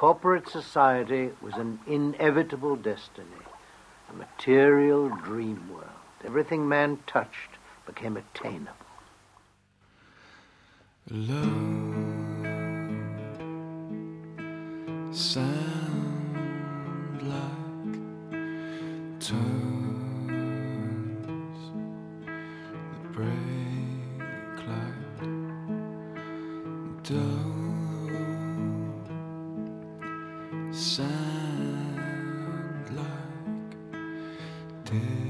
Corporate society was an inevitable destiny, a material dream world. Everything man touched became attainable. Love. Sound. sound like this.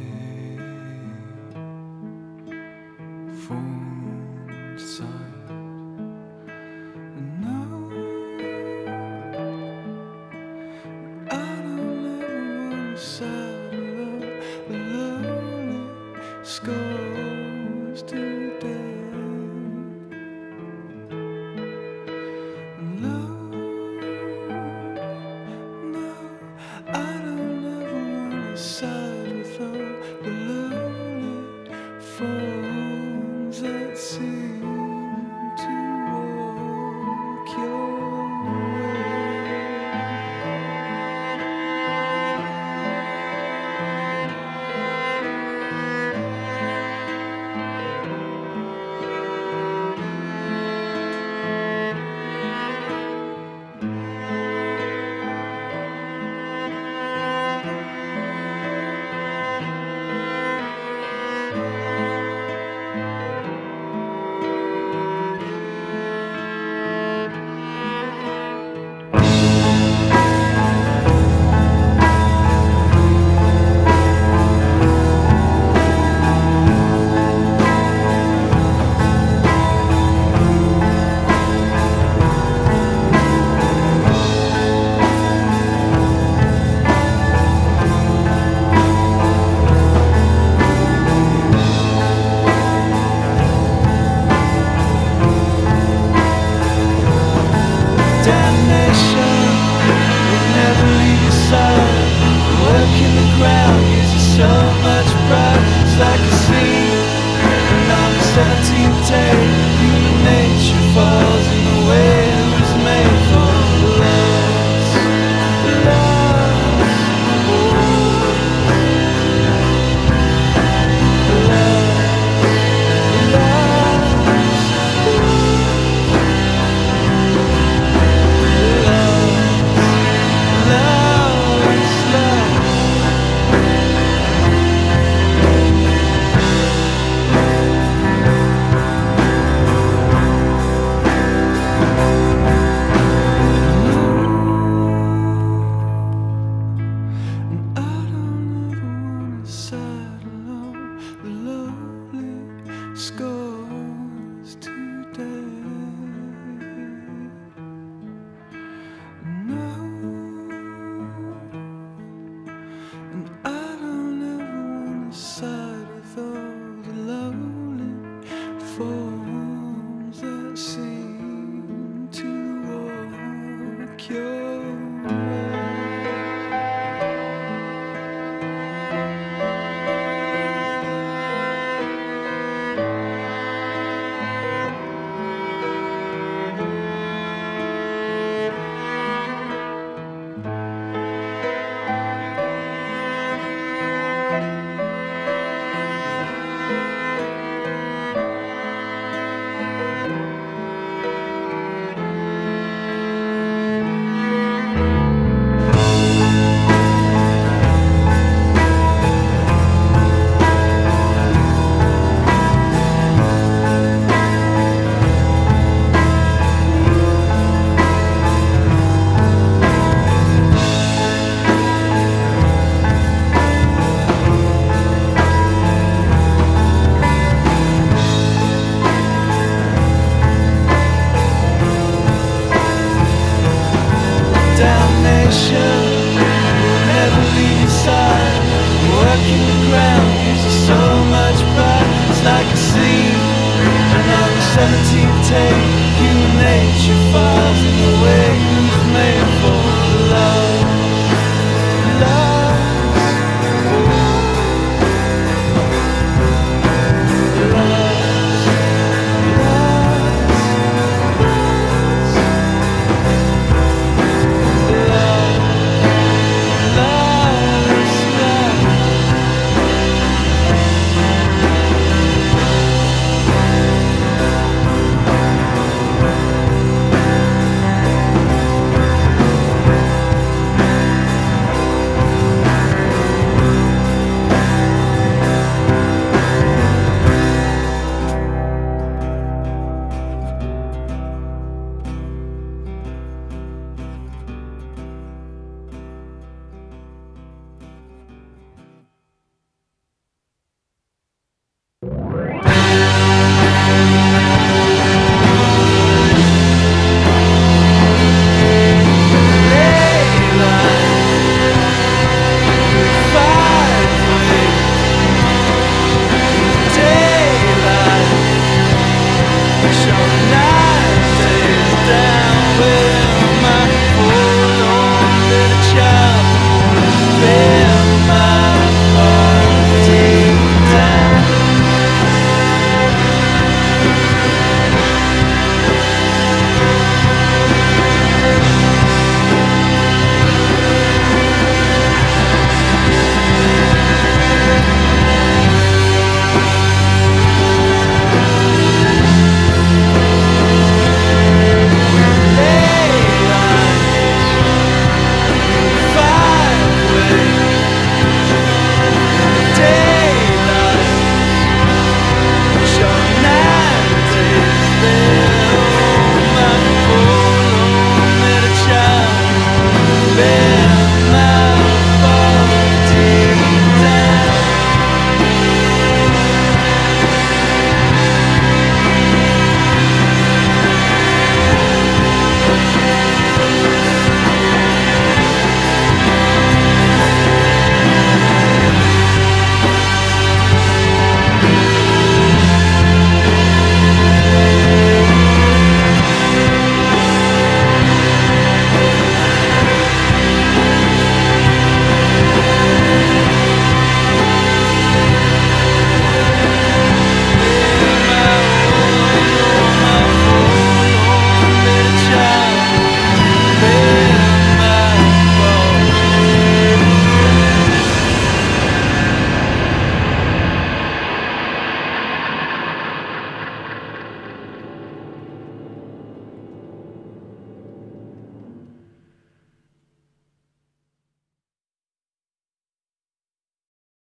vanity take, human nature falls in the way it was made for.